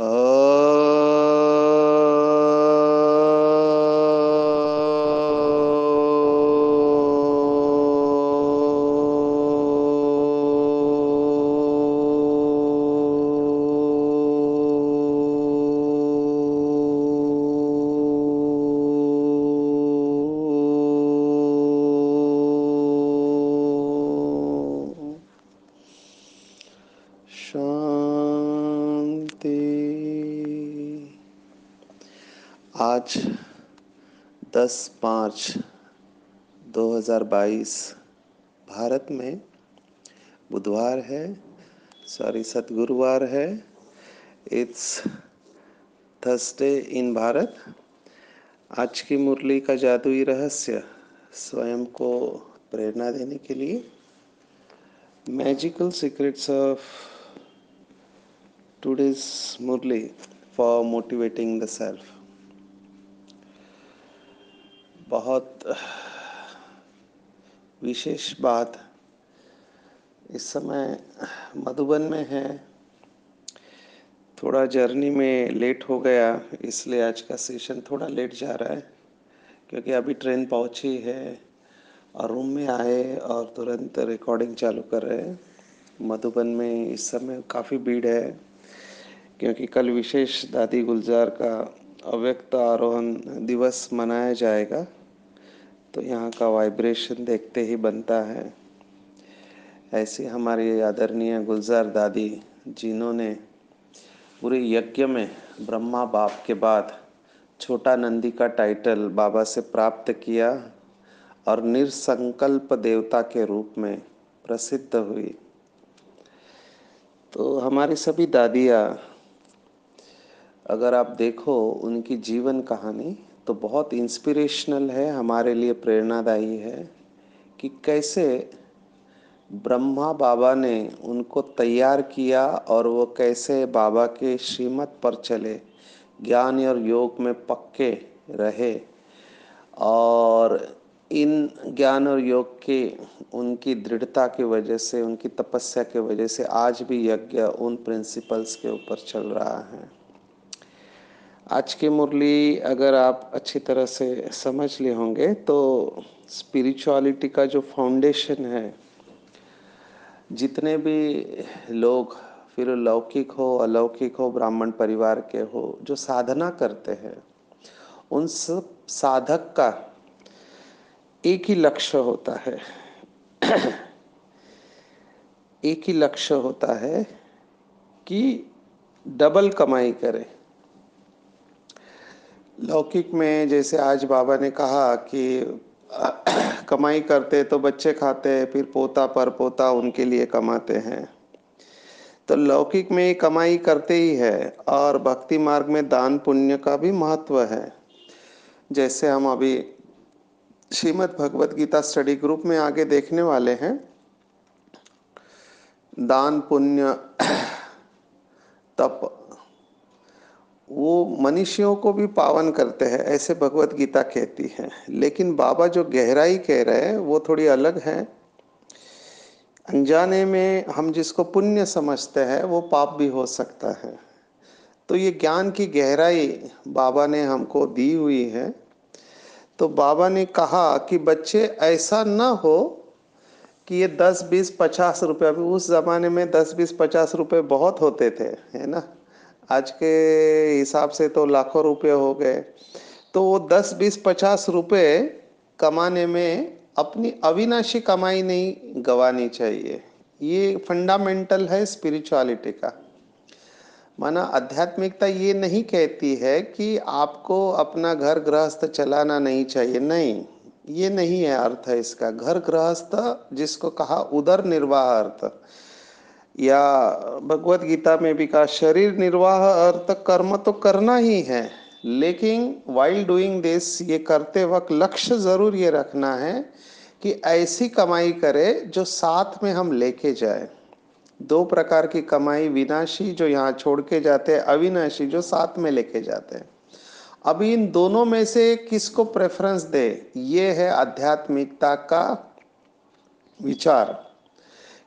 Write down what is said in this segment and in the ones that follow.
आज पाँच 2022 भारत में बुधवार है, सॉरी, सतगुरुवार है। इट्स थर्सडे इन भारत आज की मुरली का जादुई रहस्य, स्वयं को प्रेरणा देने के लिए। Magical secrets of today's Murli for motivating the self बहुत विशेष बात। इस समय मधुबन में है। थोड़ा जर्नी में लेट हो गया, इसलिए आज का सेशन थोड़ा लेट जा रहा है, क्योंकि अभी ट्रेन पहुँची है और रूम में आए और तुरंत रिकॉर्डिंग चालू कर रहे हैं। मधुबन में इस समय काफ़ी भीड़ है, क्योंकि कल विशेष दादी गुलजार का अव्यक्त आरोहण दिवस मनाया जाएगा। तो यहाँ का वाइब्रेशन देखते ही बनता है। ऐसे हमारी आदरणीय गुलजार दादी जिन्होंने पूरे यज्ञ में ब्रह्मा बाप के बाद छोटा नंदी का टाइटल बाबा से प्राप्त किया और निरसंकल्प देवता के रूप में प्रसिद्ध हुई। तो हमारी सभी दादियाँ, अगर आप देखो उनकी जीवन कहानी तो बहुत इंस्पिरेशनल है, हमारे लिए प्रेरणादायी है कि कैसे ब्रह्मा बाबा ने उनको तैयार किया और वो कैसे बाबा के श्रीमत पर चले, ज्ञान और योग में पक्के रहे और इन ज्ञान और योग के, उनकी दृढ़ता की वजह से, उनकी तपस्या की वजह से आज भी यज्ञ उन प्रिंसिपल्स के ऊपर चल रहा है। आज की मुरली अगर आप अच्छी तरह से समझ लिए होंगे तो स्पिरिचुअलिटी का जो फाउंडेशन है, जितने भी लोग, फिर लौकिक हो, अलौकिक हो, ब्राह्मण परिवार के हो, जो साधना करते हैं, उन सब साधक का एक ही लक्ष्य होता है। एक ही लक्ष्य होता है कि डबल कमाई करें। लौकिक में जैसे आज बाबा ने कहा कि, कमाई करते तो बच्चे खाते हैं फिर पोता पर पोता उनके लिए कमाते हैं। तो लौकिक में कमाई करते ही है और भक्ति मार्ग में दान पुण्य का भी महत्व है। जैसे हम अभी श्रीमद् भगवत गीता स्टडी ग्रुप में आगे देखने वाले हैं। दान पुण्य, तप वो मनुष्यों को भी पावन करते हैं, ऐसे भगवत गीता कहती है। लेकिन बाबा जो गहराई कह रहे हैं, वो थोड़ी अलग है। अनजाने में हम जिसको पुण्य समझते हैं, वो पाप भी हो सकता है। तो ये ज्ञान की गहराई बाबा ने हमको दी हुई है। तो बाबा ने कहा कि बच्चे, ऐसा ना हो कि ये दस, बीस, पचास रुपये, अभी उस ज़माने में दस, बीस, पचास रुपये बहुत होते थे, है ना? आज के हिसाब से तो लाखों रुपए हो गए। तो वो दस, बीस, पचास रुपए कमाने में अपनी अविनाशी कमाई नहीं गंवानी चाहिए। ये फंडामेंटल है स्पिरिचुअलिटी का। माना आध्यात्मिकता ये नहीं कहती है कि आपको अपना घर गृहस्थ चलाना नहीं चाहिए। नहीं, ये नहीं है अर्थ है इसका। घर गृहस्थ जिसको कहा उदर निर्वाह अर्थ। या भगवत गीता में भी कहा, शरीर निर्वाह अर्थ कर्म तो करना ही है, लेकिन वाइल डूइंग दिस ये करते वक्त लक्ष्य ज़रूर ये रखना है कि ऐसी कमाई करे जो साथ में हम लेके जाए। दो प्रकार की कमाई, विनाशी जो यहाँ छोड़ के जाते हैं, अविनाशी जो साथ में लेके जाते हैं। अभी इन दोनों में से किसको प्रेफरेंस दे? ये है आध्यात्मिकता का विचार।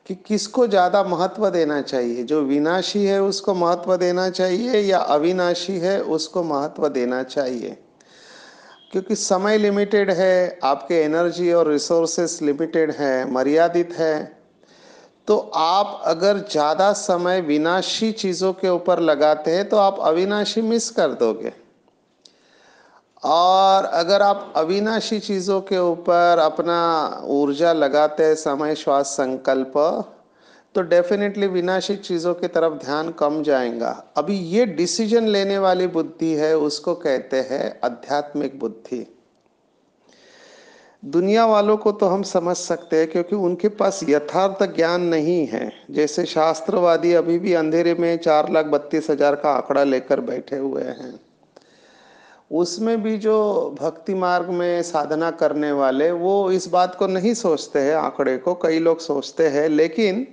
कि किसको ज़्यादा महत्व देना चाहिए? जो विनाशी है उसको महत्व देना चाहिए या अविनाशी है उसको महत्व देना चाहिए? क्योंकि समय लिमिटेड है, आपके एनर्जी और रिसोर्सेस लिमिटेड है, मर्यादित है। तो आप अगर ज़्यादा समय विनाशी चीज़ों के ऊपर लगाते हैं तो आप अविनाशी मिस कर दोगे। और अगर आप अविनाशी चीज़ों के ऊपर अपना ऊर्जा लगाते हैं, समय, श्वास संकल्प तो डेफिनेटली विनाशी चीज़ों की तरफ़ ध्यान कम जाएगा। अभी ये डिसीज़न लेने वाली बुद्धि है, उसको कहते हैं आध्यात्मिक बुद्धि। दुनिया वालों को तो हम समझ सकते हैं, क्योंकि उनके पास यथार्थ ज्ञान नहीं है। जैसे शास्त्रवादी अभी भी अंधेरे में चार लाख बत्तीस हज़ार का आंकड़ा लेकर बैठे हुए हैं। उसमें भी जो भक्ति मार्ग में साधना करने वाले, वो इस बात को नहीं सोचते हैं आंकड़े को, कई लोग सोचते हैं, लेकिन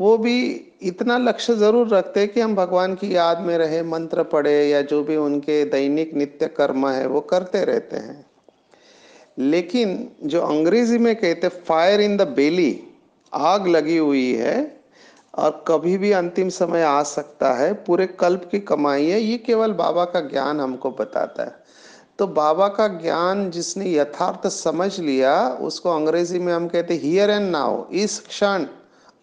वो भी इतना लक्ष्य ज़रूर रखते हैं कि हम भगवान की याद में रहे, मंत्र पढ़े या जो भी उनके दैनिक नित्य कर्म है, वो करते रहते हैं। लेकिन जो अंग्रेज़ी में कहते फायर इन द बेली आग लगी हुई है और कभी भी अंतिम समय आ सकता है, पूरे कल्प की कमाई है, ये केवल बाबा का ज्ञान हमको बताता है। तो बाबा का ज्ञान जिसने यथार्थ समझ लिया, उसको अंग्रेज़ी में हम कहते हियर एंड नाउ इस क्षण,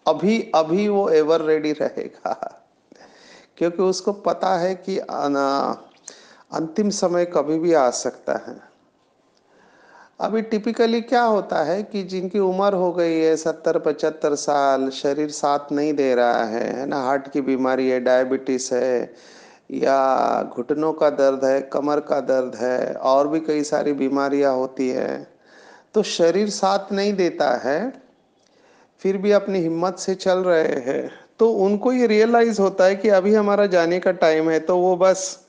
अभी अभी वो एवर रेडी रहेगा. क्योंकि उसको पता है कि अंतिम समय कभी भी आ सकता है। अभी टिपिकली क्या होता है कि जिनकी उम्र हो गई है, सत्तर, पचहत्तर साल, शरीर साथ नहीं दे रहा है है ना? हार्ट की बीमारी है, डायबिटीज़ है या घुटनों का दर्द है कमर का दर्द है और भी कई सारी बीमारियाँ होती है तो शरीर साथ नहीं देता है फिर भी अपनी हिम्मत से चल रहे हैं तो उनको ये रियलाइज़ होता है कि अभी हमारा जाने का टाइम है तो वो बस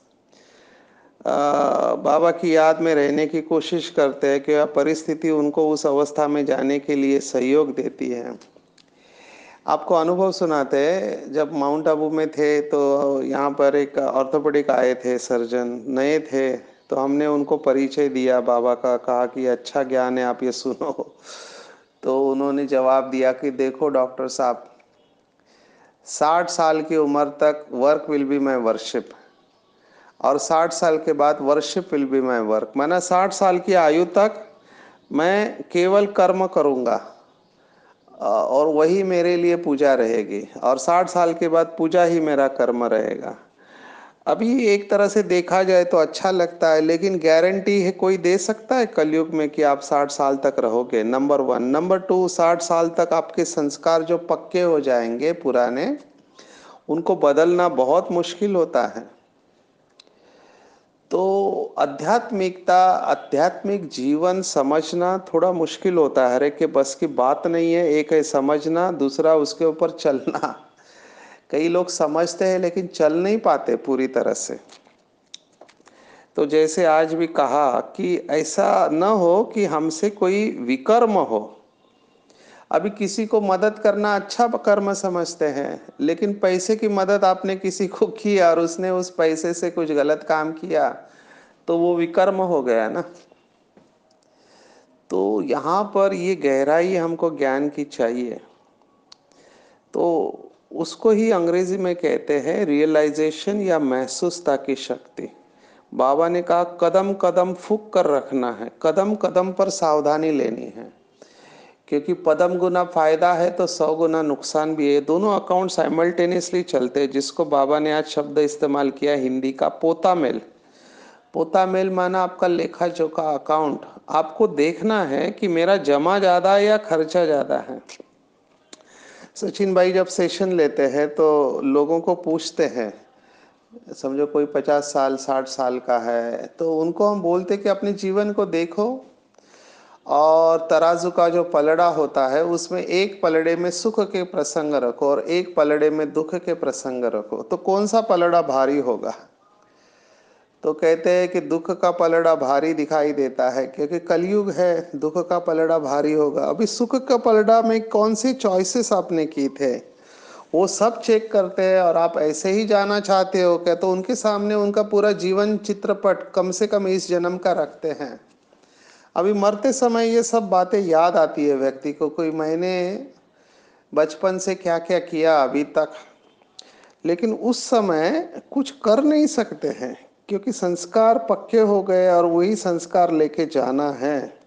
आ, बाबा की याद में रहने की कोशिश करते हैं कि परिस्थिति उनको उस अवस्था में जाने के लिए सहयोग देती है। आपको अनुभव सुनाते हैं, जब माउंट आबू में थे तो यहाँ पर एक ऑर्थोपेडिक आए थे सर्जन, नए थे तो हमने उनको परिचय दिया, बाबा का, कहा कि अच्छा ज्ञान है, आप ये सुनो। तो उन्होंने जवाब दिया कि देखो डॉक्टर साहब, साठ साल की उम्र तक work will be my worship, और साठ साल के बाद worship will be my work. मैंने साठ साल की आयु तक मैं केवल कर्म करूँगा। और वही मेरे लिए पूजा रहेगी और साठ साल के बाद पूजा ही मेरा कर्म रहेगा। अभी एक तरह से देखा जाए तो अच्छा लगता है, लेकिन गारंटी है कोई दे सकता है कलयुग में कि आप साठ साल तक रहोगे? नंबर वन नंबर टू साठ साल तक आपके संस्कार जो पक्के हो जाएँगे पुराने, उनको बदलना बहुत मुश्किल होता है। तो आध्यात्मिकता, आध्यात्मिक जीवन समझना थोड़ा मुश्किल होता है। हर एक के बस की बात नहीं है, एक है समझना, दूसरा उसके ऊपर चलना। कई लोग समझते हैं, लेकिन चल नहीं पाते पूरी तरह से। तो जैसे आज भी कहा कि ऐसा न हो कि हमसे कोई विकर्म हो। अभी किसी को मदद करना अच्छा कर्म समझते हैं, लेकिन पैसे की मदद आपने किसी को की और उसने उस पैसे से कुछ गलत काम किया तो वो विकर्म हो गया ना। तो यहाँ पर ये गहराई हमको ज्ञान की चाहिए। तो उसको ही अंग्रेज़ी में कहते हैं रियलाइजेशन या महसूसता की शक्ति। बाबा ने कहा कदम कदम फूक कर रखना है कदम कदम पर सावधानी लेनी है। क्योंकि पदम गुना फ़ायदा है तो सौ गुना नुकसान भी है। दोनों अकाउंट साइमल्टेनियसली चलते हैं, जिसको बाबा ने आज शब्द इस्तेमाल किया हिंदी का पोता मेल पोता मेल माना आपका लेखा जोखा अकाउंट आपको देखना है कि मेरा जमा ज़्यादा है या खर्चा ज़्यादा है। सचिन भाई जब सेशन लेते हैं तो लोगों को पूछते हैं, समझो कोई पचास साल, साठ साल का है तो उनको हम बोलते कि अपने जीवन को देखो और तराजू का जो पलड़ा होता है, उसमें एक पलड़े में सुख के प्रसंग रखो और एक पलड़े में दुख के प्रसंग रखो। तो कौन सा पलड़ा भारी होगा? तो कहते हैं कि दुख का पलड़ा भारी दिखाई देता है, क्योंकि कलयुग है, दुख का पलड़ा भारी होगा। अभी सुख का पलड़ा में कौन सी चॉइसेस आपने की थे? वो सब चेक करते हैं और आप ऐसे ही जाना चाहते हो क्या? तो उनके सामने उनका पूरा जीवन चित्रपट कम से कम इस जन्म का रखते हैं। अभी मरते समय ये सब बातें याद आती है व्यक्ति को, कोई मैंने बचपन से क्या क्या किया अभी तक? लेकिन उस समय कुछ कर नहीं सकते हैं, क्योंकि संस्कार पक्के हो गए और वही संस्कार लेके जाना है।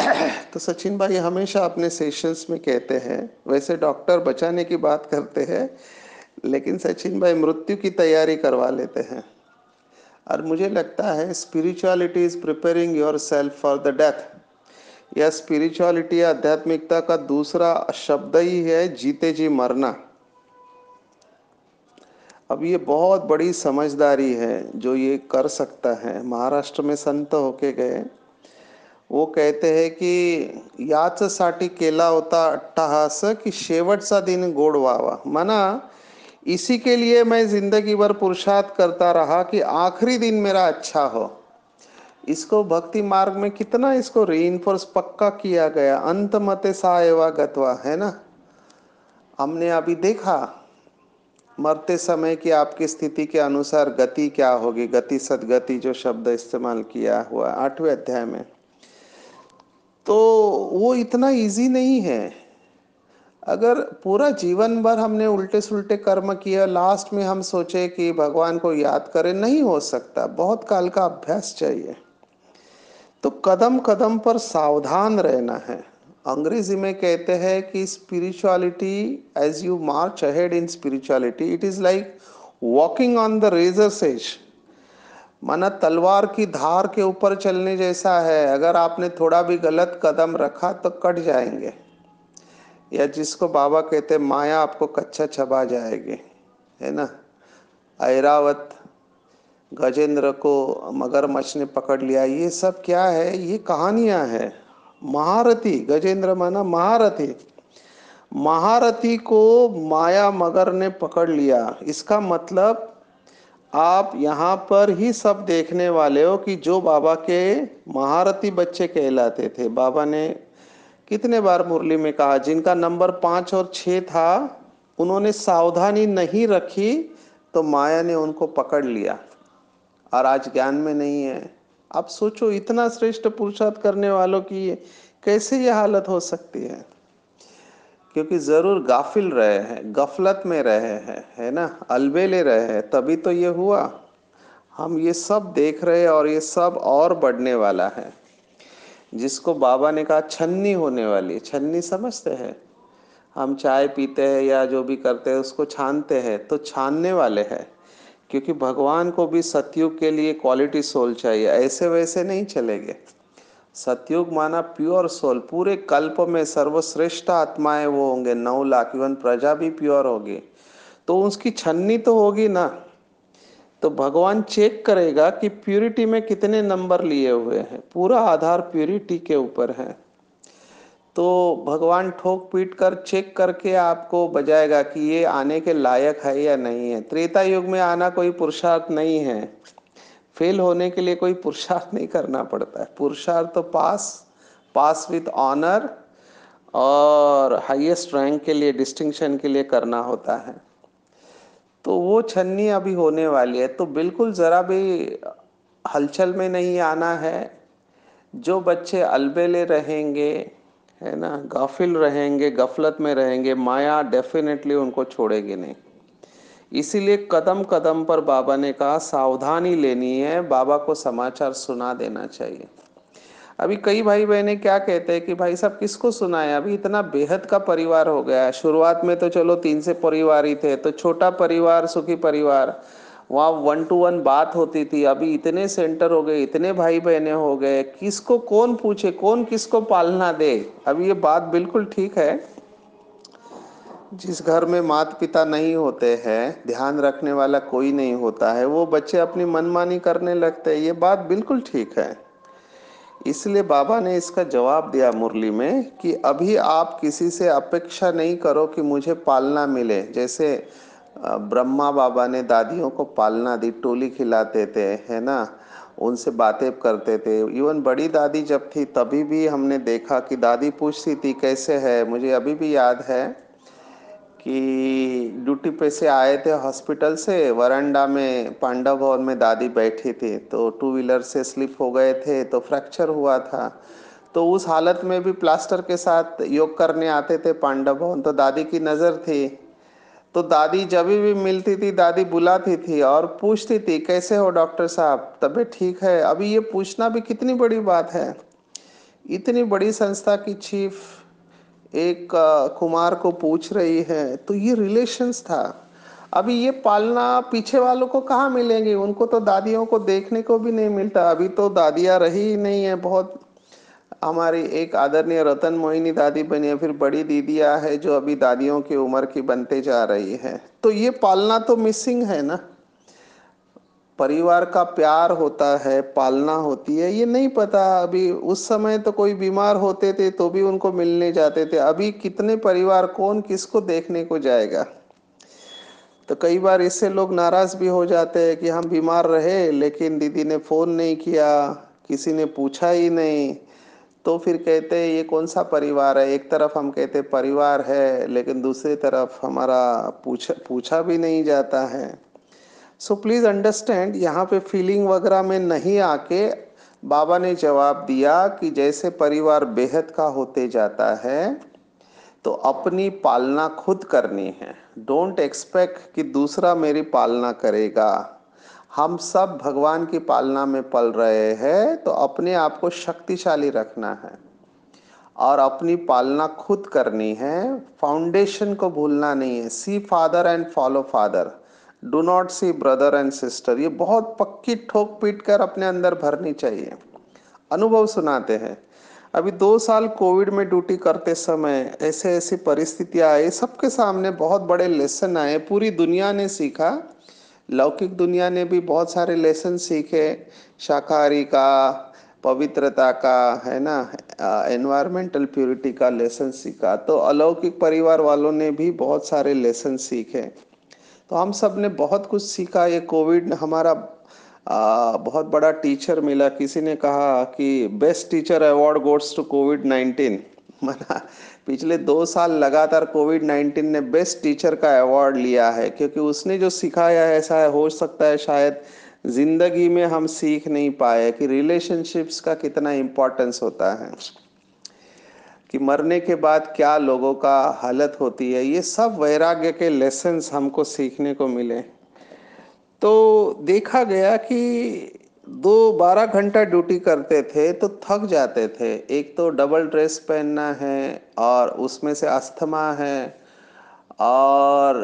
तो सचिन भाई हमेशा अपने सेशंस में कहते हैं, वैसे डॉक्टर बचाने की बात करते हैं, लेकिन सचिन भाई मृत्यु की तैयारी करवा लेते हैं। और मुझे लगता है spirituality is preparing your self for the death यह स्पिरिचुअलिटी आध्यात्मिकता का दूसरा शब्द ही है जीते जी मरना। अब ये बहुत बड़ी समझदारी है जो ये कर सकता है। महाराष्ट्र में संत होके गए। वो कहते हैं की याचसाठी केला होता अट्टहास कि शेवटचा दिन गोड व्हावा मना इसी के लिए मैं ज़िंदगी भर पुरुषार्थ करता रहा कि आखिरी दिन मेरा अच्छा हो। इसको भक्ति मार्ग में कितना इसको री पक्का किया गया। अंत मते सा गतवा, है ना? हमने अभी देखा, मरते समय की आपकी स्थिति के अनुसार गति क्या होगी? गति सदगति जो शब्द इस्तेमाल किया हुआ आठवें अध्याय में। तो वो इतना इजी नहीं है। अगर पूरा जीवन भर हमने उल्टे सुलटे कर्म किया लास्ट में हम सोचे कि भगवान को याद करें, नहीं हो सकता। बहुत काल का अभ्यास चाहिए। तो कदम कदम पर सावधान रहना है। अंग्रेज़ी में कहते हैं कि spirituality as you march ahead in spirituality it is like walking on the razor's edge माना तलवार की धार के ऊपर चलने जैसा है। अगर आपने थोड़ा भी गलत कदम रखा तो कट जाएँगे। या जिसको बाबा कहते माया आपको कच्चा चबा जाएगी, है ना? ऐरावत, गजेंद्र को मगरमच्छ ने पकड़ लिया। ये सब क्या है? ये कहानियाँ हैं। महारथी, गजेंद्र माना महारथी। महारथी को माया मगर ने पकड़ लिया। इसका मतलब आप यहाँ पर ही सब देखने वाले हो कि जो बाबा के महारथी बच्चे कहलाते थे। बाबा ने कितने बार मुरली में कहा? जिनका नंबर पाँच और छ था, उन्होंने सावधानी नहीं रखी तो माया ने उनको पकड़ लिया। और आज ज्ञान में नहीं है। आप सोचो, इतना श्रेष्ठ पुरुषार्थ करने वालों की कैसे ये हालत हो सकती है? क्योंकि ज़रूर गाफिल रहे हैं, गफलत में रहे हैं, है ना? अलबेले रहे हैं, तभी तो ये हुआ। हम ये सब देख रहे हैं और ये सब और बढ़ने वाला है। जिसको बाबा ने कहा छन्नी होने वाली, छन्नी समझते हैं। हम चाय पीते हैं या जो भी करते हैं, उसको छानते हैं तो छानने वाले हैं। क्योंकि भगवान को भी सतयुग के लिए क्वालिटी सोल चाहिए, ऐसे वैसे नहीं चलेंगे। सतयुग माना प्योर सोल पूरे कल्प में सर्वश्रेष्ठ आत्माएँ वो होंगे, नौ लाख, इवन प्रजा भी प्योर होगी। तो उसकी छन्नी तो होगी ना। तो भगवान चेक करेगा कि प्यूरिटी में कितने नंबर लिए हुए हैं। पूरा आधार प्यूरिटी के ऊपर है। तो भगवान ठोक पीट कर चेक करके आपको बजाएगा कि ये आने के लायक है या नहीं है। त्रेता युग में आना कोई पुरुषार्थ नहीं है। फेल होने के लिए कोई पुरुषार्थ नहीं करना पड़ता है। पुरुषार्थ तो पास पास विथ ऑनर और हाईएस्ट रैंक के लिए डिस्टिंक्शन के लिए करना होता है। तो वो छन्नी अभी होने वाली है। तो बिल्कुल ज़रा भी हलचल में नहीं आना है। जो बच्चे अलबेले रहेंगे, है ना, गाफिल रहेंगे, गफलत में रहेंगे, माया डेफिनेटली उनको छोड़ेगी नहीं। इसीलिए कदम कदम पर बाबा ने कहा, सावधानी लेनी है, बाबा को समाचार सुना देना चाहिए। अभी कई भाई बहने क्या कहते हैं कि, भाई साहब, किसको सुनाए? अभी इतना बेहद का परिवार हो गया है। शुरुआत में तो चलो तीन से परिवार ही थे तो छोटा परिवार, सुखी परिवार। वहाँ वन टू वन बात होती थी। अभी इतने सेंटर हो गए, इतने भाई बहने हो गए। किसको कौन पूछे? कौन किसको पालना दे? अभी ये बात बिल्कुल ठीक है। जिस घर में माता पिता नहीं होते हैं, ध्यान रखने वाला कोई नहीं होता है। वो बच्चे अपनी मनमानी करने लगते हैं। ये बात बिल्कुल ठीक है। इसलिए बाबा ने इसका जवाब दिया मुरली में कि अभी आप किसी से अपेक्षा नहीं करो कि मुझे पालना मिले। जैसे ब्रह्मा बाबा ने दादियों को पालना दी, टोली खिलाते थे, है ना? उनसे बातें करते थे। इवन बड़ी दादी जब थी, तभी भी हमने देखा कि दादी पूछती थी, कैसे है? मुझे अभी भी याद है। कि ड्यूटी पे से आए थे हॉस्पिटल से, वरंडा में, पांडव भवन में दादी बैठी थी तो टू व्हीलर से स्लिप हो गए थे तो फ्रैक्चर हुआ था। तो उस हालत में भी प्लास्टर के साथ योग करने आते थे पांडव भवन तो दादी की नज़र थी। तो दादी जब भी मिलती थी, दादी बुलाती थी और पूछती थी, कैसे हो डॉक्टर साहब? तबीयत ठीक है? अभी ये पूछना भी कितनी बड़ी बात है। इतनी बड़ी संस्था की चीफ एक कुमार को पूछ रही है तो ये रिलेशंस था? अभी ये पालना पीछे वालों को कहाँ मिलेंगे? उनको तो दादियों को देखने को भी नहीं मिलता। अभी तो दादियाँ रही ही नहीं है, बहुत हमारी एक आदरणीय रतन मोहिनी दादी बनी है, फिर बड़ी दीदिया है जो अभी दादियों की उम्र की बनते जा रही है। तो ये पालना तो मिसिंग है ना? परिवार का प्यार होता है, पालना होती है, ये नहीं पता। अभी उस समय तो कोई बीमार होते थे तो भी उनको मिलने जाते थे। अभी कितने परिवार, कौन किसको देखने को जाएगा? तो कई बार इससे लोग नाराज़ भी हो जाते हैं कि हम बीमार रहे, लेकिन दीदी ने फ़ोन नहीं किया, किसी ने पूछा ही नहीं। तो फिर कहते हैं, ये कौन सा परिवार है? एक तरफ़ हम कहते परिवार है, लेकिन दूसरी तरफ़ हमारा पूछा पूछा भी नहीं जाता है। सो प्लीज़ अंडरस्टैंड यहाँ पे फीलिंग वगैरह में नहीं आके बाबा ने जवाब दिया कि जैसे परिवार बेहद का होते जाता है तो अपनी पालना खुद करनी है। डोंट एक्सपेक्ट कि दूसरा मेरी पालना करेगा। हम सब भगवान की पालना में पल रहे हैं तो अपने आप को शक्तिशाली रखना है। और अपनी पालना खुद करनी है। फाउंडेशन को भूलना नहीं है। See father and follow father do not see brother and sister ये बहुत पक्की ठोक पीट कर अपने अंदर भरनी चाहिए। अनुभव सुनाते हैं। अभी दो साल कोविड में ड्यूटी करते समय ऐसे ऐसी परिस्थितियाँ आई सबके सामने बहुत बड़े लेसन आए। पूरी दुनिया ने सीखा। लौकिक दुनिया ने भी बहुत सारे लेसन सीखे। शाकाहारी का, पवित्रता का, है ना? एनवायरमेंटल प्योरिटी का लेसन सीखा। तो अलौकिक परिवार वालों ने भी बहुत सारे लेसन सीखे। तो हम सबने बहुत कुछ सीखा। ये कोविड हमारा आ, बहुत बड़ा टीचर मिला। किसी ने कहा कि best teacher award goes to Covid nineteen मना पिछले दो साल लगातार कोविड नाइन्टीन ने बेस्ट टीचर का अवार्ड लिया है क्योंकि उसने जो सिखाया है ऐसा है हो सकता है शायद ज़िंदगी में हम सीख नहीं पाए कि रिलेशनशिप्स का कितना इम्पोर्टेंस होता है। कि मरने के बाद क्या लोगों का हालत होती है, ये सब वैराग्य के लेसन्स हमको सीखने को मिले। तो देखा गया कि दो बारह घंटा ड्यूटी करते थे तो थक जाते थे। एक तो डबल ड्रेस पहनना है और उसमें से अस्थमा है और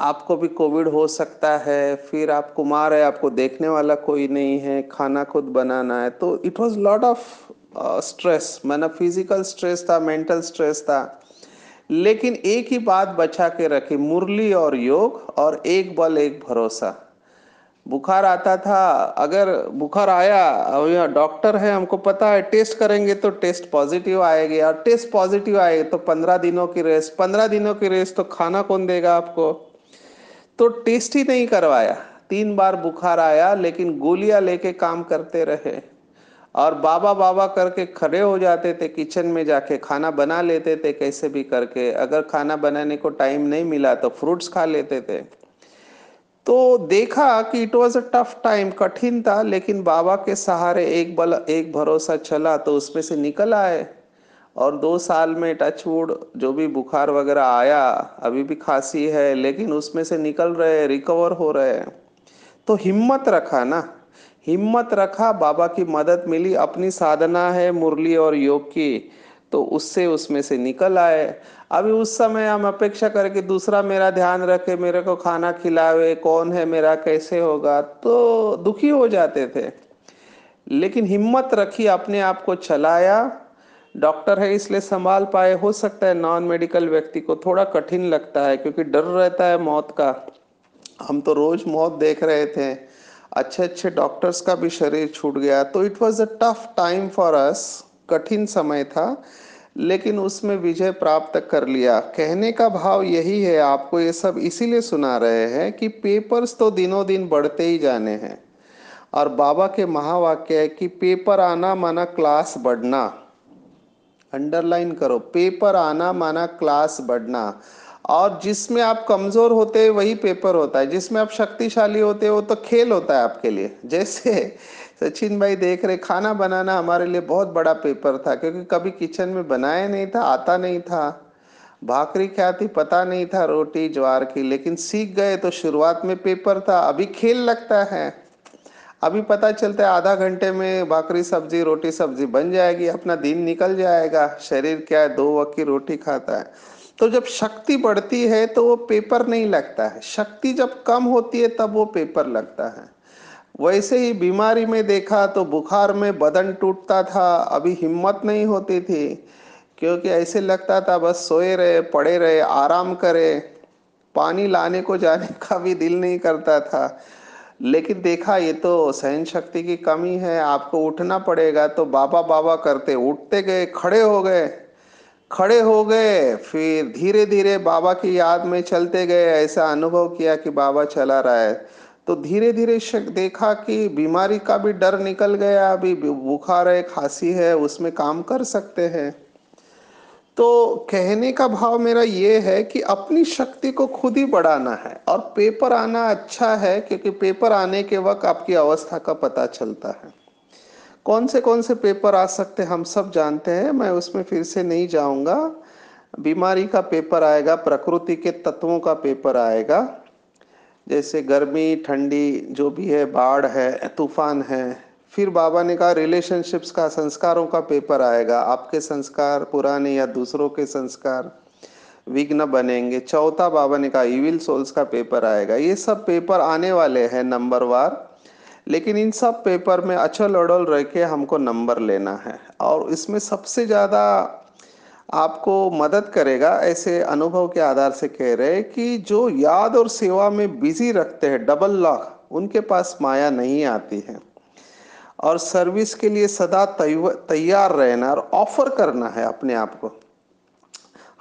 आपको भी कोविड हो सकता है, फिर आप कुमार है, आपको देखने वाला कोई नहीं है, खाना खुद बनाना है। तो it was lot of stress मैंने फ़िज़िकल स्ट्रेस था मेंटल स्ट्रेस था। लेकिन एक ही बात बचा के रखी, मुरली और योग, और एक बल, एक भरोसा। बुखार आता था, अगर बुखार आया यहाँ डॉक्टर है, हमको पता है टेस्ट करेंगे तो टेस्ट पॉजिटिव आएगी, और टेस्ट पॉजिटिव आएगी तो पंद्रह दिनों की रेस्ट पंद्रह दिनों की रेस्ट तो खाना कौन देगा आपको? तो टेस्ट ही नहीं करवाया। तीन बार बुखार आया, लेकिन गोलियाँ लेके काम करते रहे। और बाबा बाबा करके खड़े हो जाते थे किचन में जाके, खाना बना लेते थे, कैसे भी करके। अगर खाना बनाने को टाइम नहीं मिला तो फ्रूट्स खा लेते थे। तो देखा कि it was a tough time कठिन था, लेकिन बाबा के सहारे एक बल, एक भरोसा चला तो उसमें से निकल आए। और दो साल में टचवुड जो भी बुखार वगैरह आया, अभी भी खांसी है, लेकिन उसमें से निकल रहे रिकवर हो रहे। तो हिम्मत रखा ना। हिम्मत रखा, बाबा की मदद मिली, अपनी साधना है मुरली और योग की तो उससे उसमें से निकल आए। अभी उस समय हम अपेक्षा करें कि दूसरा मेरा ध्यान रखे, मेरे को खाना खिलावे, कौन है मेरा, कैसे होगा तो दुखी हो जाते थे। लेकिन हिम्मत रखी, अपने आप को चलाया। डॉक्टर है, इसलिए संभाल पाए। हो सकता है नॉन मेडिकल व्यक्ति को थोड़ा कठिन लगता है, क्योंकि डर रहता है मौत का। हम तो रोज मौत देख रहे थे। अच्छे अच्छे डॉक्टर्स का भी शरीर छूट गया। तो it was a tough time for us कठिन समय था, लेकिन उसमें विजय प्राप्त कर लिया। कहने का भाव यही है, आपको ये सब इसीलिए सुना रहे हैं कि पेपर्स तो दिनों दिन बढ़ते ही जाने हैं। और बाबा के महावाक्य है कि पेपर आना माना क्लास बढ़ना। अंडरलाइन करो पेपर आना माना क्लास बढ़ना। और जिसमें आप कमज़ोर होते हैं, वही पेपर होता है। जिसमें आप शक्तिशाली होते हो तो खेल होता है आपके लिए। जैसे सचिन भाई देख रहे, खाना बनाना हमारे लिए बहुत बड़ा पेपर था, क्योंकि कभी किचन में बनाया नहीं था, आता नहीं था। भाकरी क्या थी, पता नहीं था, रोटी ज्वार की, लेकिन सीख गए तो शुरुआत में पेपर था। अभी खेल लगता है। अभी पता चलता है, आधा घंटे में भाकरी सब्ज़ी, रोटी सब्ज़ी बन जाएगी, अपना दिन निकल जाएगा। शरीर क्या है, दो वक्त की रोटी खाता है। तो जब शक्ति बढ़ती है तो वो पेपर नहीं लगता है। शक्ति जब कम होती है, तब वो पेपर लगता है। वैसे ही बीमारी में देखा तो बुखार में बदन टूटता था, अभी हिम्मत नहीं होती थी, क्योंकि ऐसे लगता था बस सोए रहे, पड़े रहे, आराम करे। पानी लाने को जाने का भी दिल नहीं करता था। लेकिन देखा ये तो सहन शक्ति की कमी है, आपको उठना पड़ेगा तो बाबा बाबा करते, उठते गए, खड़े हो गए। खड़े हो गए, फिर धीरे धीरे बाबा की याद में चलते गए, ऐसा अनुभव किया कि बाबा चला रहा है। तो धीरे धीरे देखा कि बीमारी का भी डर निकल गया, अभी बुखार है, खांसी है, उसमें काम कर सकते हैं। तो कहने का भाव मेरा ये है कि अपनी शक्ति को खुद ही बढ़ाना है और पेपर आना अच्छा है, क्योंकि पेपर आने के वक्त आपकी अवस्था का पता चलता है। कौन से कौन से पेपर आ सकते हम सब जानते हैं। मैं उसमें फिर से नहीं जाऊँगा। बीमारी का पेपर आएगा, प्रकृति के तत्वों का पेपर आएगा। जैसे गर्मी, ठंडी, जो भी है, बाढ़ है, तूफ़ान है, फिर बाबा ने कहा रिलेशनशिप्स का, संस्कारों का पेपर आएगा। आपके संस्कार पुराने या दूसरों के संस्कार विघ्न बनेंगे। चौथा बाबा ने कहा इविल सोल्स का पेपर आएगा। ये सब पेपर आने वाले हैं, नंबर वार। लेकिन इन सब पेपर में अचल अड़ल रह के हमको नंबर लेना है। और इसमें सबसे ज़्यादा आपको मदद करेगा ऐसे अनुभव के आधार से कह रहे हैं कि जो याद और सेवा में बिज़ी रखते हैं, डबल लॉक, उनके पास माया नहीं आती है। और सर्विस के लिए सदा तैयार रहना और ऑफ़र करना है अपने आप को।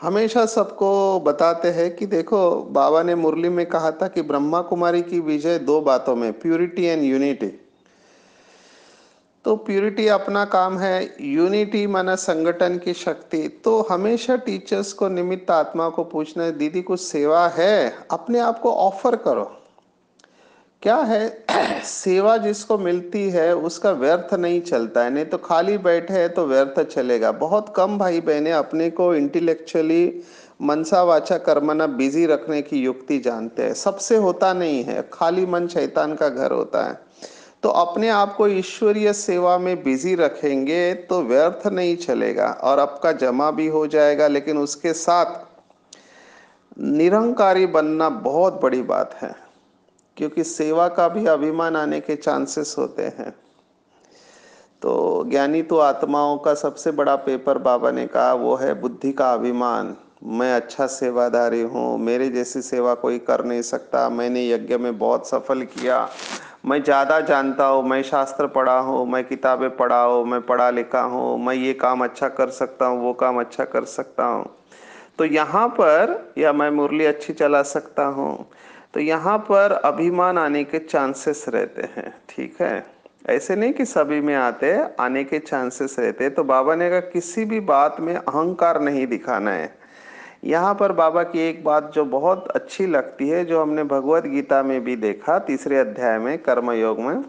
हमेशा सबको बताते हैं कि देखो, बाबा ने मुरली में कहा था कि ब्रह्मा कुमारी की विजय दो बातों में प्यूरिटी एंड यूनिटी तो प्यूरिटी अपना काम है यूनिटी माना संगठन की शक्ति. तो हमेशा टीचर्स को, निमित्त आत्मा को पूछना है, दीदी, कुछ सेवा है? अपने आप को ऑफ़र करो. क्या है? सेवा जिसको मिलती है, उसका व्यर्थ नहीं चलता है। नहीं तो खाली बैठे है तो व्यर्थ चलेगा। बहुत कम भाई बहने अपने को इंटेलेक्चुअली मनसा वाचा कर्मना बिज़ी रखने की युक्ति जानते हैं। सबसे होता नहीं है। खाली मन शैतान का घर होता है। तो अपने आप को ईश्वरीय सेवा में बिज़ी रखेंगे तो व्यर्थ नहीं चलेगा और आपका जमा भी हो जाएगा। लेकिन उसके साथ निरंकारी बनना बहुत बड़ी बात है। क्योंकि सेवा का भी अभिमान आने के चांसेस होते हैं। तो ज्ञानी तो आत्माओं का सबसे बड़ा पेपर बाबा ने कहा, वो है बुद्धि का अभिमान। मैं अच्छा सेवादारी हूँ, मेरे जैसी सेवा कोई कर नहीं सकता। मैंने यज्ञ में बहुत सफल किया। मैं ज़्यादा जानता हूँ, मैं शास्त्र पढ़ा हूँ, मैं किताबें पढ़ा हूँ, मैं पढ़ा लिखा हूँ, मैं ये काम अच्छा कर सकता हूँ, वो काम अच्छा कर सकता हूँ। तो यहाँ पर या मैं मुरली अच्छी चला सकता हूँ। तो यहाँ पर अभिमान आने के चांसेस रहते हैं, ठीक है? ऐसे नहीं कि सभी में आते आने के चांसेस रहते तो बाबा ने कहा, किसी भी बात में अहंकार नहीं दिखाना है। यहाँ पर बाबा की एक बात जो बहुत अच्छी लगती है, जो हमने भगवत गीता में भी देखा, तीसरे अध्याय में, कर्मयोग में,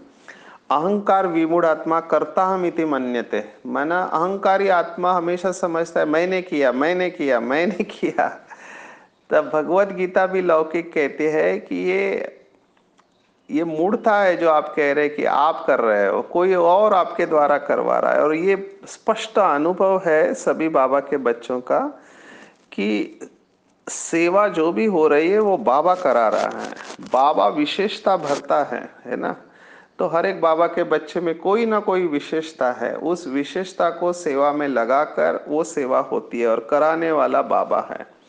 अहंकार विमूढ़ आत्मा करता हम इति मन्यते। माना अहंकारी आत्मा हमेशा समझता है, मैंने किया मैंने किया मैंने किया। तब भगवत गीता भी लौकिक कहते हैं कि ये ये मूर्ता है जो आप कह रहे हैं कि आप कर रहे हो, कोई और आपके द्वारा करवा रहा है। और ये स्पष्ट अनुभव है सभी बाबा के बच्चों का कि सेवा जो भी हो रही है, वो बाबा करा रहा है। बाबा विशेषता भरता है है ना? तो हर एक बाबा के बच्चे में कोई ना कोई विशेषता है। उस विशेषता को सेवा में लगाकर वो सेवा होती है और कराने वाला बाबा है।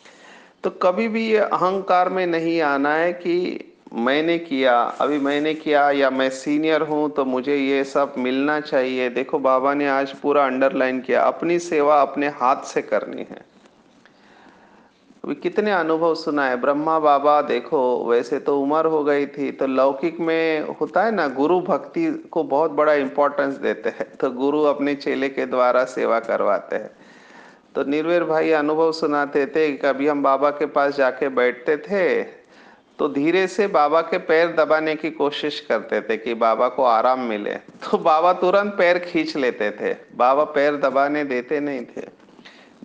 तो कभी भी ये अहंकार में नहीं आना है कि मैंने किया, अभी मैंने किया या मैं सीनियर हूँ तो मुझे ये सब मिलना चाहिए। देखो बाबा ने आज पूरा अंडरलाइन किया, अपनी सेवा अपने हाथ से करनी है। अभी कितने अनुभव सुना है, ब्रह्मा बाबा देखो, वैसे तो उम्र हो गई थी तो लौकिक में होता है ना, गुरु भक्ति को बहुत बड़ा इंपॉर्टेंस देते हैं तो गुरु अपने चेले के द्वारा सेवा करवाते हैं। तो निर्वेर भाई अनुभव सुनाते थे कि कभी हम बाबा के पास जाके बैठते थे तो धीरे से बाबा के पैर दबाने की कोशिश करते थे कि बाबा को आराम मिले। तो बाबा तुरंत पैर खींच लेते थे। बाबा पैर दबाने देते नहीं थे।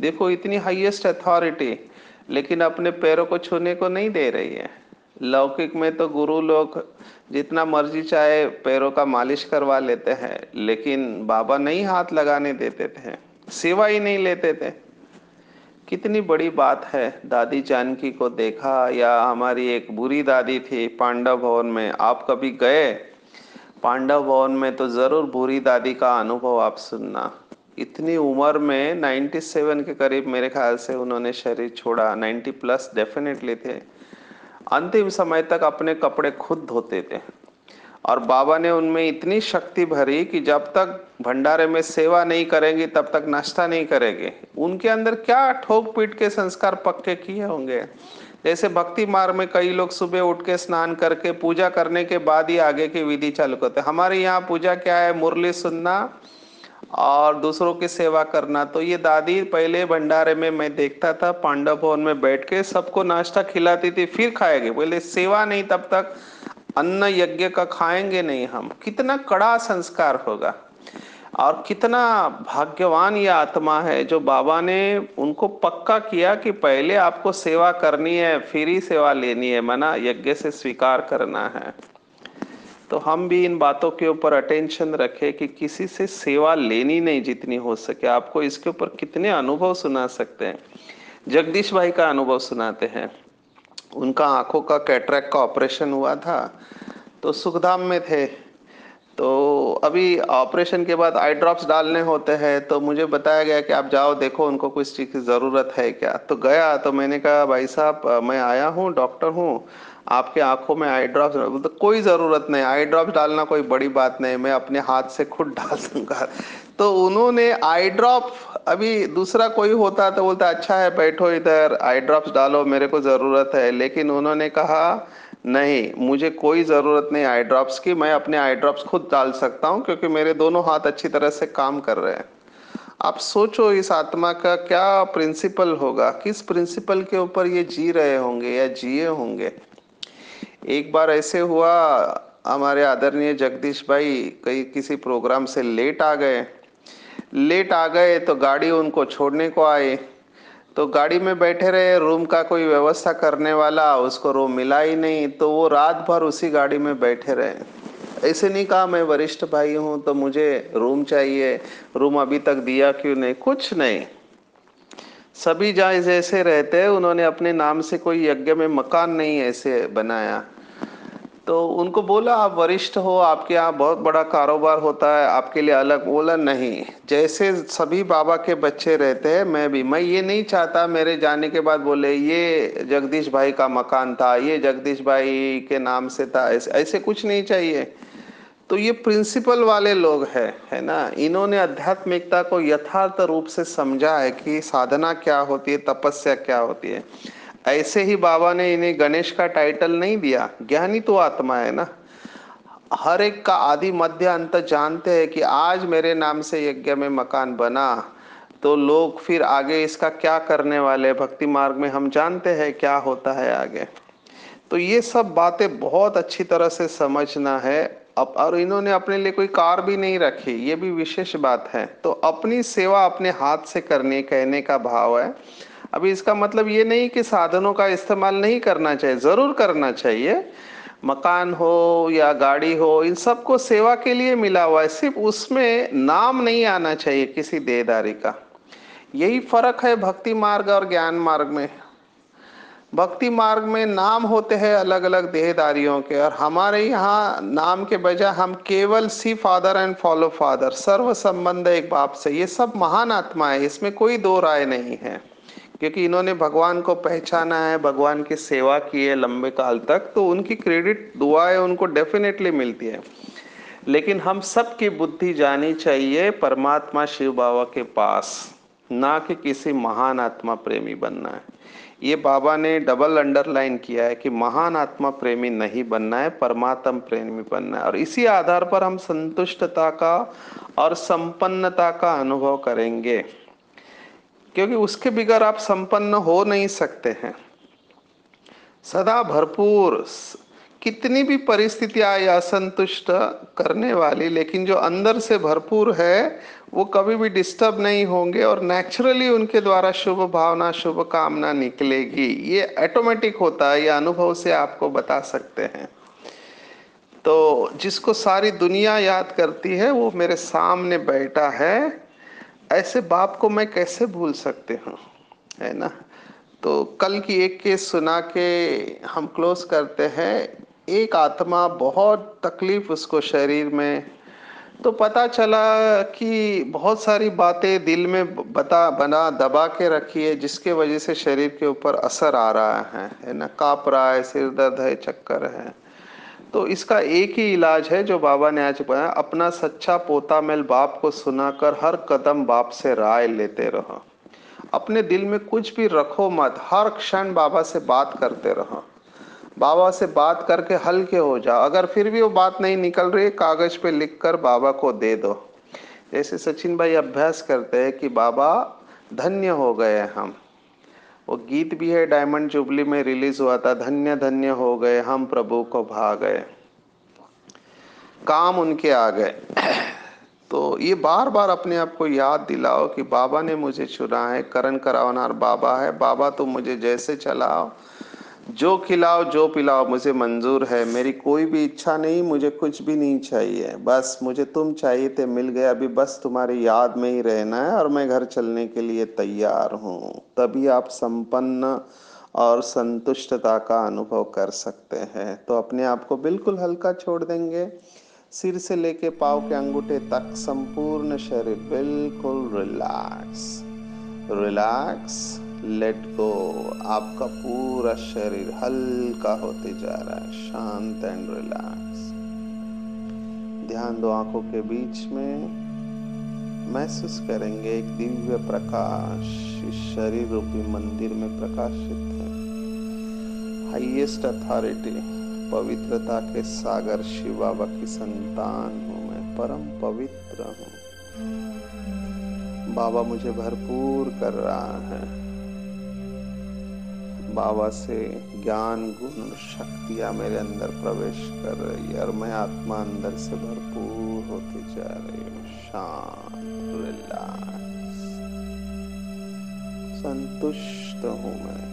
देखो, इतनी हाईएस्ट अथॉरिटी लेकिन अपने पैरों को छूने को नहीं दे रही है। लौकिक में तो गुरु लोग जितना मर्ज़ी चाहे पैरों का मालिश करवा लेते हैं, लेकिन बाबा नहीं हाथ लगाने देते थे। सेवा ही नहीं लेते थे। कितनी बड़ी बात है, दादी जानकी को देखा या हमारी एक बुरी दादी थी पांडव भवन में, आप कभी गए? पांडव भवन में तो ज़रूर बुरी दादी का अनुभव आप सुनना। इतनी उम्र में 97 के करीब मेरे ख्याल से उन्होंने शरीर छोड़ा 90 प्लस डेफिनेटली थे। अंतिम समय तक अपने कपड़े खुद धोते थे। और बाबा ने उनमें इतनी शक्ति भरी कि जब तक भंडारे में सेवा नहीं करेंगी, तब तक नाश्ता नहीं करेंगे। उनके अंदर क्या ठोक पीट के संस्कार पक्के किए होंगे? जैसे भक्ति मार्ग में कई लोग सुबह उठ के स्नान करके, पूजा करने के बाद ही आगे की विधि चालू करते हमारे यहाँ पूजा क्या है? मुरली सुनना और दूसरों की सेवा करना। तो ये दादी पहले भंडारे में मैं देखता था, पांडव भवन में बैठ के सबको नाश्ता खिलाती थी, फिर खाएगी। पहले सेवा नहीं, तब तक अन्न यज्ञ का खाएँगे नहीं हम। कितना कड़ा संस्कार होगा। और कितना भाग्यवान ये आत्मा है जो बाबा ने उनको पक्का किया कि पहले आपको सेवा करनी है, फिर ही सेवा लेनी है, मना यज्ञ से स्वीकार करना है। तो हम भी इन बातों के ऊपर अटेंशन रखें कि किसी से सेवा लेनी नहीं जितनी हो सके। आपको इसके ऊपर कितने अनुभव सुना सकते हैं। जगदीश भाई का अनुभव सुनाते हैं। उनका आँखों का कैटरैक का ऑपरेशन हुआ था तो सुखधाम में थे। तो अभी ऑपरेशन के बाद आई ड्रॉप्स डालने होते हैं तो मुझे बताया गया कि आप जाओ, देखो उनको कुछ चीज़ की ज़रूरत है क्या। तो गया तो मैंने कहा, भाई साहब मैं आया हूँ, डॉक्टर हूँ, आपके आँखों में आई ड्रॉप्स तो कोई ज़रूरत नहीं, आई ड्रॉप्स डालना कोई बड़ी बात नहीं, मैं अपने हाथ से खुद डाल दूँगा। तो उन्होंने आई ड्रॉप अभी दूसरा कोई होता तो बोलता अच्छा है, बैठो इधर आई ड्रॉप्स डालो, मेरे को ज़रूरत है। लेकिन उन्होंने कहा, नहीं, मुझे कोई ज़रूरत नहीं आई ड्रॉप्स की, मैं अपने आई ड्रॉप्स खुद डाल सकता हूँ, क्योंकि मेरे दोनों हाथ अच्छी तरह से काम कर रहे हैं। आप सोचो इस आत्मा का क्या प्रिंसिपल होगा, किस प्रिंसिपल के ऊपर ये जी रहे होंगे या जिए होंगे? एक बार ऐसे हुआ, हमारे आदरणीय जगदीश भाई कई किसी प्रोग्राम से लेट आ गए। लेट आ गए तो गाड़ी उनको छोड़ने को आए। तो गाड़ी में बैठे रहे, रूम का कोई व्यवस्था करने वाला, उसको रूम मिला ही नहीं तो वो रात भर उसी गाड़ी में बैठे रहे। ऐसे नहीं कहा, मैं वरिष्ठ भाई हूँ तो मुझे रूम चाहिए। रूम अभी तक दिया क्यों नहीं? कुछ नहीं। सभी जहाँ जैसे रहते, उन्होंने अपने नाम से कोई यज्ञ में मकान नहीं ऐसे बनाया। तो उनको बोला, आप वरिष्ठ हो, आपके यहाँ बहुत बड़ा कारोबार होता है, आपके लिए अलग बोला, नहीं, जैसे सभी बाबा के बच्चे रहते हैं, मैं भी। मैं ये नहीं चाहता, मेरे जाने के बाद बोले, ये जगदीश भाई का मकान था, ये जगदीश भाई के नाम से था, ऐसे ऐसे कुछ नहीं चाहिए। तो ये प्रिंसिपल वाले लोग हैं, है ना? इन्होंने आध्यात्मिकता को यथार्थ रूप से समझा है कि साधना क्या होती है, तपस्या क्या होती है। ऐसे ही बाबा ने इन्हें गणेश का टाइटल नहीं दिया। ज्ञानी तो आत्मा है ना। हर एक का आदि मध्य अंत जानते हैं कि आज मेरे नाम से यज्ञ में मकान बना। तो लोग फिर आगे इसका क्या करने वाले भक्ति मार्ग में हम जानते हैं क्या होता है आगे। तो ये सब बातें बहुत अच्छी तरह से समझना है। अब, और इन्होंने अपने लिए कोई कार भी नहीं रखी, ये भी विशेष बात है। तो अपनी सेवा अपने हाथ से करने, कहने का भाव है। अभी इसका मतलब ये नहीं कि साधनों का इस्तेमाल नहीं करना चाहिए, ज़रूर करना चाहिए। मकान हो या गाड़ी हो, इन सबको सेवा के लिए मिला हुआ है, सिर्फ़ उसमें नाम नहीं आना चाहिए किसी देहदारी का। यही फ़र्क है भक्ति मार्ग और ज्ञान मार्ग में। भक्ति मार्ग में नाम होते हैं अलग अलग देहदारियों के, और हमारे यहाँ नाम के बजाय हम केवल see father and follow father सर्व संबंध एक बाप से, ये सब महान आत्मा है, इसमें कोई दो राय नहीं है। क्योंकि इन्होंने भगवान को पहचाना है, भगवान की सेवा की है लंबे काल तक तो उनकी क्रेडिट, दुआएँ उनको डेफिनेटली मिलती है। लेकिन हम सब की बुद्धि जानी चाहिए परमात्मा शिव बाबा के पास, ना कि किसी महान आत्मा प्रेमी बनना है। ये बाबा ने डबल अंडरलाइन किया है कि महान आत्मा प्रेमी नहीं बनना है, परमात्म प्रेमी बनना है। और इसी आधार पर हम संतुष्टता का और संपन्नता का अनुभव करेंगे। क्योंकि उसके बिगैर आप संपन्न हो नहीं सकते हैं। सदा भरपूर, कितनी भी परिस्थिति आए असंतुष्ट करने वाली, लेकिन जो अंदर से भरपूर है, वो कभी भी डिस्टर्ब नहीं होंगे और नेचुरली उनके द्वारा शुभ भावना, शुभ कामना निकलेगी। ये ऑटोमेटिक होता है, ये अनुभव से आपको बता सकते हैं। तो जिसको सारी दुनिया याद करती है, वो मेरे सामने बैठा है ऐसे बाप को मैं कैसे भूल सकते हूँ? है ना? तो कल की एक केस सुना के हम क्लोज करते हैं। एक आत्मा बहुत तकलीफ़ उसको शरीर में। तो पता चला कि बहुत सारी बातें दिल में बता, बना, दबा के रखी है, जिसके वजह से शरीर के ऊपर असर आ रहा है। है ना? काँप रहा है, सिर दर्द है, चक्कर है। तो इसका एक ही इलाज है जो बाबा ने आज बताया, अपना सच्चा पोता मेल बाप को सुनाकर हर कदम बाप से राय लेते रहो। अपने दिल में कुछ भी रखो मत, हर क्षण बाबा से बात करते रहो। बाबा से बात करके हल्के हो जाओ। अगर फिर भी वो बात नहीं निकल रही, कागज़ पे लिख कर बाबा को दे दो। जैसे सचिन भाई अभ्यास करते हैं कि बाबा, धन्य हो गए हम। वो गीत भी है डायमंड जुबली में रिलीज़ हुआ था, धन्य धन्य हो गए, हम प्रभु को भा गए। काम उनके आ गए। तो ये बार बार अपने आप को याद दिलाओ कि बाबा ने मुझे चुना है, करण करावनार बाबा है, बाबा तुम मुझे जैसे चलाओ जो खिलाओ, जो पिलाओ, मुझे मंजूर है। मेरी कोई भी इच्छा नहीं, मुझे कुछ भी नहीं चाहिए। बस मुझे तुम चाहिए थे, मिल गए। अभी बस तुम्हारी याद में ही रहना है और मैं घर चलने के लिए तैयार हूँ। तभी आप संपन्न और संतुष्टता का अनुभव कर सकते हैं। तो अपने आप को बिल्कुल हल्का छोड़ देंगे। सिर से लेके पाव के अंगूठे तक संपूर्ण शरीर बिल्कुल रिलैक्स। रिलैक्स। लेट गो आपका पूरा शरीर हल्का होते जा रहा है, शांत एंड रिलैक्स ध्यान दो आँखों के बीच में. महसूस करेंगे एक दिव्य प्रकाश. शरीर रूपी मंदिर में प्रकाशित है. हाईएस्ट अथॉरिटी पवित्रता के सागर शिव बाबा की संतान हूँ मैं, परम पवित्र हूँ। बाबा मुझे भरपूर कर रहा है। बाबा से ज्ञान, गुण, शक्तियाँ मेरे अंदर प्रवेश कर रही है और मैं आत्मा अंदर से भरपूर होते जा रही हूँ। शांत रिलैक्स संतुष्ट हूँ मैं,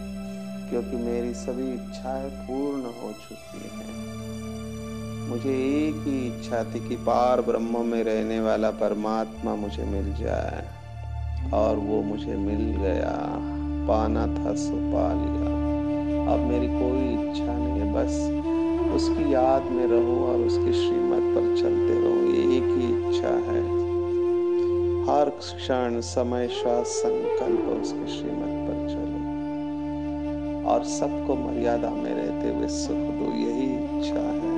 क्योंकि मेरी सभी इच्छाएँ पूर्ण हो चुकी हैं। मुझे एक ही इच्छा थी कि पार ब्रह्म में रहने वाला परमात्मा मुझे मिल जाए, और वो मुझे मिल गया। पाना था सो पा लिया अब मेरी कोई इच्छा नहीं है, बस उसकी याद में रहो और उसकी श्रीमत पर चलते रहो। ये एक ही इच्छा है। हर क्षण समय श्वास संकल्प उसकी श्रीमत पर चलो। और सबको मर्यादा में रहते हुए सुख दो, यही इच्छा है।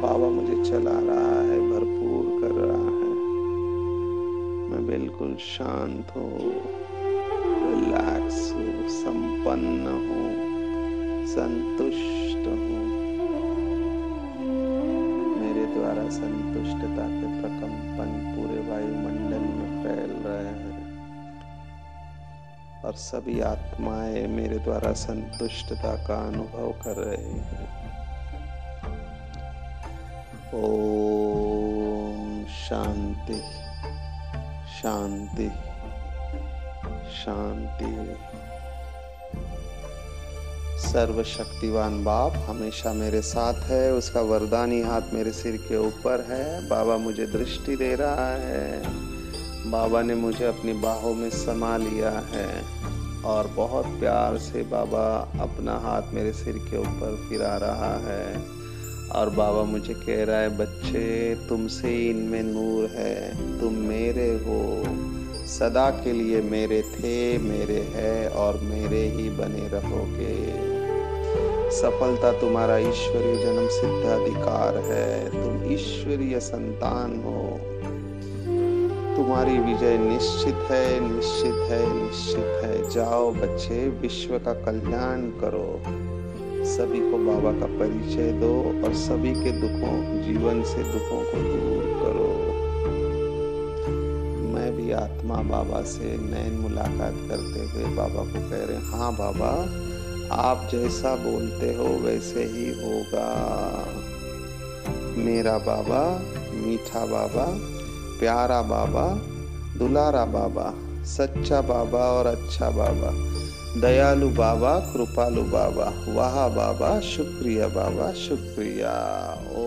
बाबा मुझे चला रहा है, भरपूर कर रहा है। मैं बिल्कुल शांत हूँ। रिलैक्स हो संपन्न हो, संतुष्ट हो। मेरे द्वारा संतुष्टता के प्रकंपन पूरे वायुमंडल में फैल रहे हैं। और सभी आत्माएँ मेरे द्वारा संतुष्टता का अनुभव कर रहे हैं। ओम शांति शांति। शांति। सर्वशक्तिवान बाप हमेशा मेरे साथ है, उसका वरदानी हाथ मेरे सिर के ऊपर है। बाबा मुझे दृष्टि दे रहा है। बाबा ने मुझे अपनी बाहों में समा लिया है। और बहुत प्यार से बाबा अपना हाथ मेरे सिर के ऊपर फिरा रहा है। और बाबा मुझे कह रहा है, बच्चे, तुमसे इनमें नूर है। तुम मेरे हो। सदा के लिए मेरे थे, मेरे है और मेरे ही बने रहोगे। सफलता तुम्हारा ईश्वरीय जन्म सिद्ध अधिकार है। तुम ईश्वरीय संतान हो। तुम्हारी विजय निश्चित है निश्चित है निश्चित है। जाओ बच्चे, विश्व का कल्याण करो। सभी को बाबा का परिचय दो और सभी के दुखों, जीवन से दुखों को दूर करो। आत्मा बाबा से नैन मुलाकात करते हुए बाबा को कह रहे हैं बाबा, आप जैसा बोलते हो वैसे ही होगा। मेरा बाबा, मीठा बाबा, प्यारा बाबा, दुलारा बाबा, सच्चा बाबा और अच्छा बाबा, दयालु बाबा, कृपालु बाबा, वाह बाबा, शुक्रिया बाबा, शुक्रिया। ओ